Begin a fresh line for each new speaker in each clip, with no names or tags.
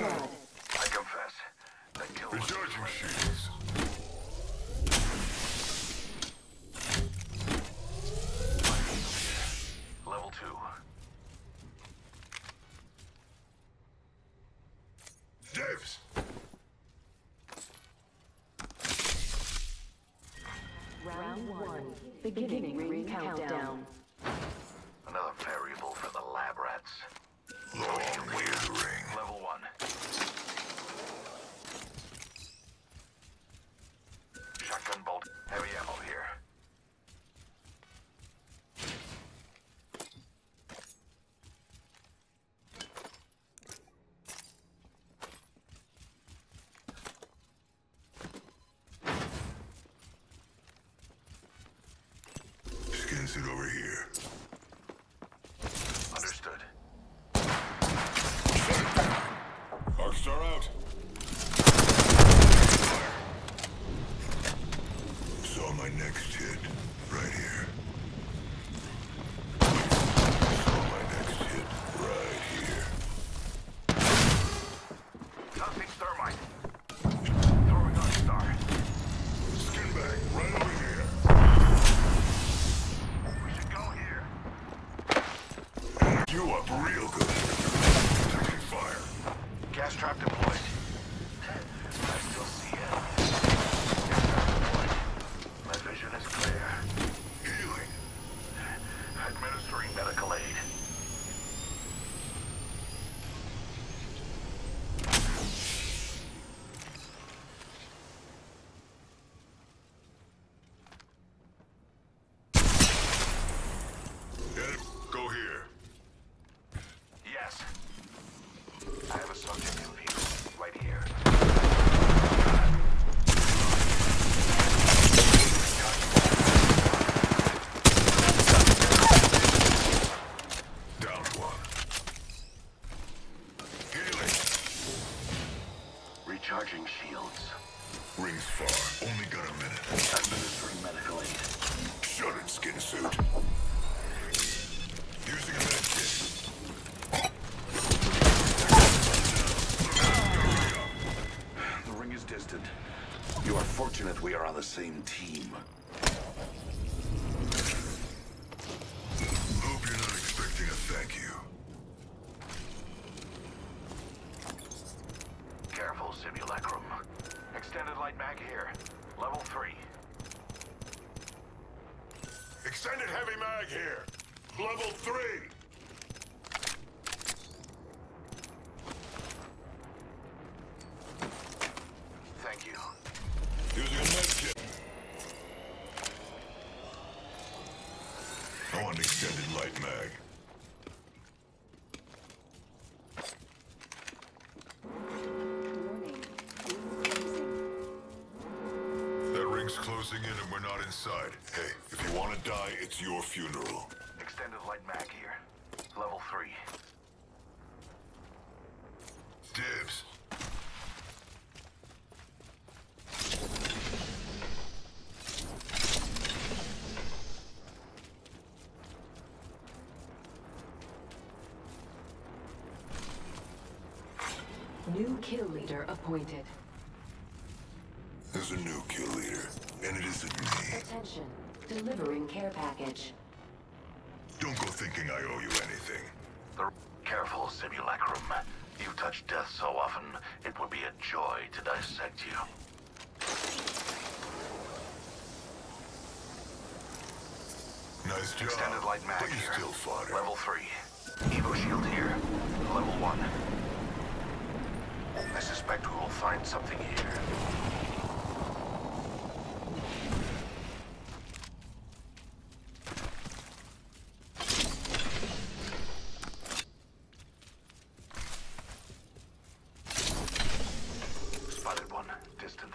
blood.
I confess. That kill was
Recharging shields.
level two.
Dibs.
Round one. Beginning ring countdown.
Another variable for the lab rats.
Long way to the ring.
Level one. Shotgun bolt. Heavy ammo here.
Skin suit over here.
Gas trap deployed. I still see it. Gas trap deployed. My vision is clear.
Healing.
Administering medical aid.
Get it? Go here.
Yes. I have a subject in view. Right here.
Down one. Healing.
Recharging shields.
Rings far. Only got a minute.
Administering medical aid.
Shut it, skin suit. Using a med kit.
The ring is distant. You are fortunate we are on the same team.
Hope you're not expecting a thank you.
Careful, simulacrum. Extended light mag here. Level three.
Extended heavy mag here. Level three.
Thank you.
Using a med kit. I want extended light mag. In not inside. Hey, if you want to die, it's your funeral.
Extended light mag here. Level three.
Dibs.
New kill leader appointed.
There's a new kill leader, and it isn't me.
Attention. Delivering care package.
Don't go thinking I owe you anything.
The careful simulacrum. You touch death so often, it would be a joy to dissect you.
Nice job.
Extended light mag
but
here.
still fought.
Level three. Evo shield here. Level one. I suspect we will find something here. Spotted one. Distant.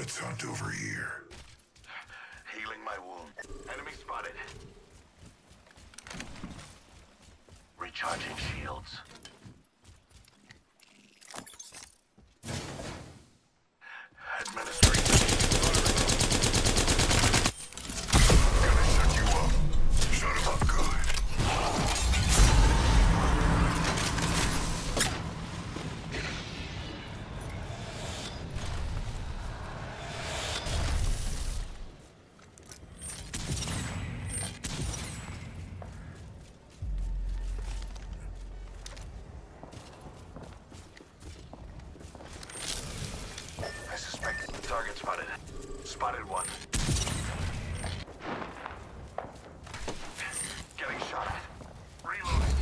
Let's hunt over here.
Healing my wound. Enemy spotted. Recharging shields. Spotted
one. Getting shot at. Reloading.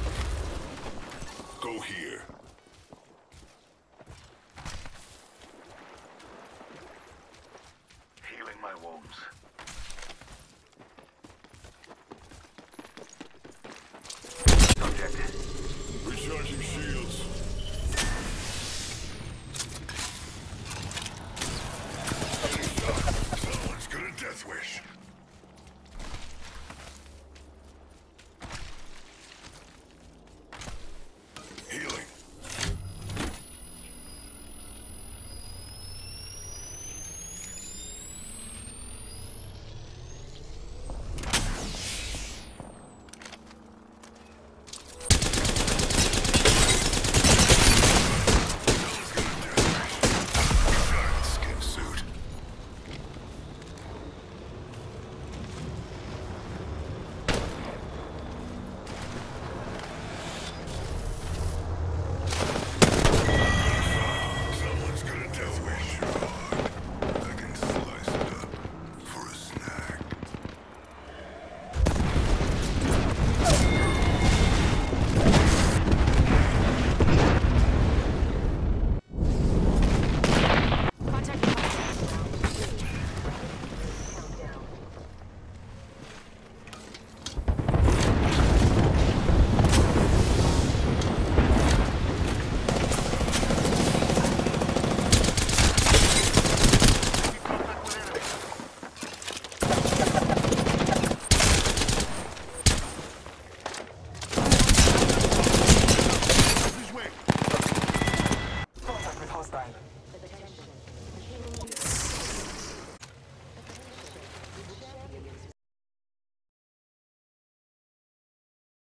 Go here. Healing
my wounds. Subject. Recharging shields. yours.